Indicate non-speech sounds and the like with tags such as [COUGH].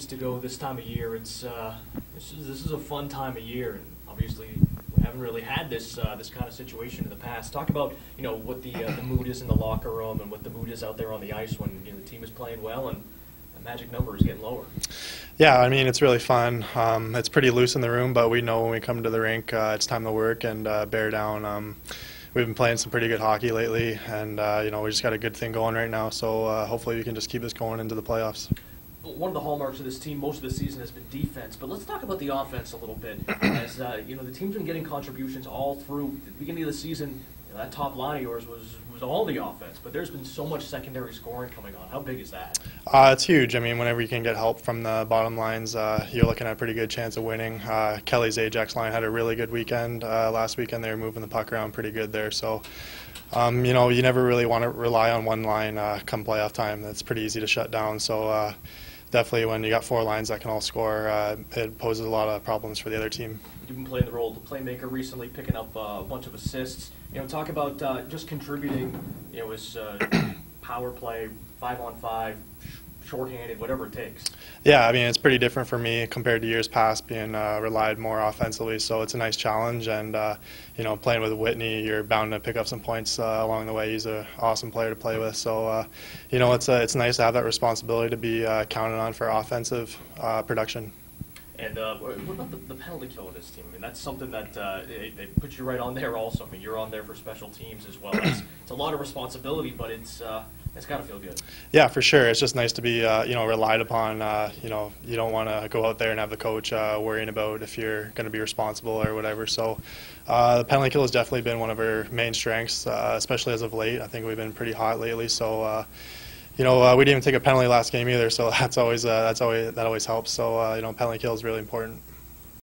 seems to go this time of year. It's uh, this is this is a fun time of year, and obviously we haven't really had this uh, this kind of situation in the past. Talk about you know what the uh, the mood is in the locker room and what the mood is out there on the ice when you know, the team is playing well and the magic number is getting lower. Yeah, I mean it's really fun. Um, it's pretty loose in the room, but we know when we come to the rink, uh, it's time to work and uh, bear down. Um, we've been playing some pretty good hockey lately, and uh, you know we just got a good thing going right now. So uh, hopefully we can just keep this going into the playoffs. One of the hallmarks of this team most of the season has been defense, but let's talk about the offense a little bit. [CLEARS THROAT] As uh, you know, the team's been getting contributions all through the beginning of the season. Know, that top line of yours was was all the offense, but there's been so much secondary scoring coming on. How big is that? Uh, it's huge. I mean, whenever you can get help from the bottom lines, uh, you're looking at a pretty good chance of winning. Uh, Kelly Zajac's line had a really good weekend uh, last weekend. They were moving the puck around pretty good there. So, um, you know, you never really want to rely on one line uh, come playoff time. That's pretty easy to shut down. So. Uh, definitely, when you got four lines that can all score, it poses a lot of problems for the other team. You've been playing the role of the playmaker recently, picking up a bunch of assists. You know, talk about uh, just contributing. You know, as uh, [COUGHS] power play, five on five, shorthanded, whatever it takes. Yeah, I mean it's pretty different for me compared to years past, being uh, relied more offensively. So it's a nice challenge, and uh, you know, playing with Whitney, you're bound to pick up some points uh, along the way. He's an awesome player to play with. So uh, you know, it's it's nice to have that responsibility to be counted on for offensive production. And uh, what about the, the, penalty kill of this team? I mean, that's something that uh, they, they, put you right on there. Also, I mean, you're on there for special teams as well. It's, it's a lot of responsibility, but it's uh, it's got to feel good. Yeah, for sure. It's just nice to be uh, you know relied upon. Uh, you know, you don't want to go out there and have the coach uh, worrying about if you're going to be responsible or whatever. So. the penalty kill has definitely been one of our main strengths, especially as of late. I think we've been pretty hot lately, so you know, uh, we didn't even take a penalty last game either, so [LAUGHS] that's always uh, that's always that always helps. So uh, you know, penalty kill is really important.